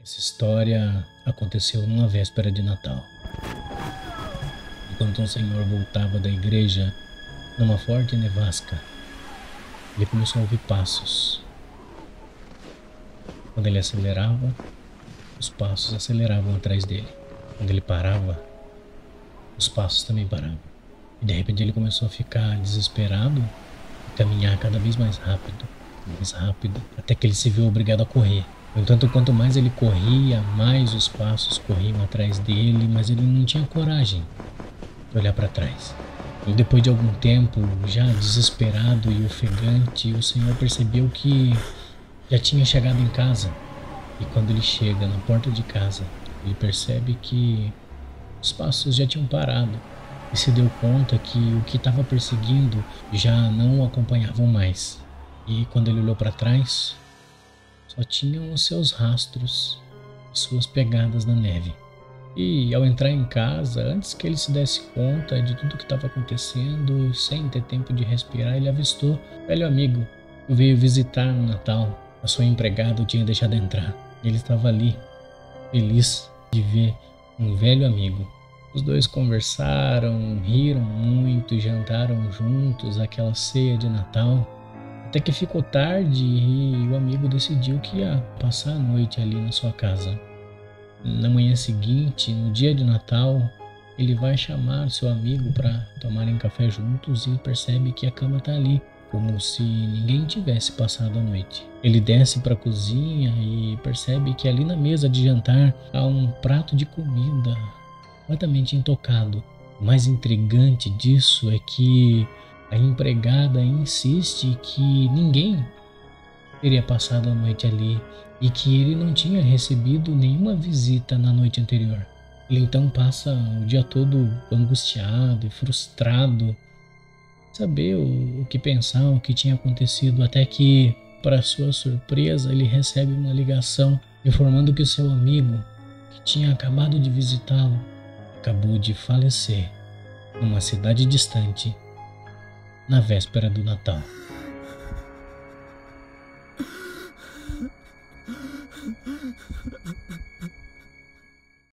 Essa história aconteceu numa véspera de Natal. Enquanto um senhor voltava da igreja numa forte nevasca, ele começou a ouvir passos. Quando ele acelerava, os passos aceleravam atrás dele. Quando ele parava, os passos também paravam. E de repente ele começou a ficar desesperado e caminhar cada vez mais rápido, mais rápido, até que ele se viu obrigado a correr. No entanto, quanto mais ele corria, mais os passos corriam atrás dele, mas ele não tinha coragem de olhar para trás. E depois de algum tempo, já desesperado e ofegante, o Senhor percebeu que já tinha chegado em casa. E quando ele chega na porta de casa, ele percebe que os passos já tinham parado e se deu conta que o que estava perseguindo já não o acompanhavam mais. E quando ele olhou para trás, só tinham os seus rastros, suas pegadas na neve. E ao entrar em casa, antes que ele se desse conta de tudo que estava acontecendo, sem ter tempo de respirar, ele avistou o velho amigo que veio visitar no Natal. A sua empregada o tinha deixado entrar. Ele estava ali, feliz de ver um velho amigo. Os dois conversaram, riram muito jantaram juntos aquela ceia de Natal. Até que ficou tarde e o amigo decidiu que ia passar a noite ali na sua casa. Na manhã seguinte, no dia de Natal, ele vai chamar seu amigo para tomarem café juntos e percebe que a cama está ali, como se ninguém tivesse passado a noite. Ele desce para a cozinha e percebe que ali na mesa de jantar há um prato de comida completamente intocado. O mais intrigante disso é que a empregada insiste que ninguém teria passado a noite ali e que ele não tinha recebido nenhuma visita na noite anterior. Ele então passa o dia todo angustiado e frustrado, saber o, o que pensar, o que tinha acontecido, até que, para sua surpresa, ele recebe uma ligação informando que o seu amigo, que tinha acabado de visitá-lo, acabou de falecer numa cidade distante na véspera do Natal.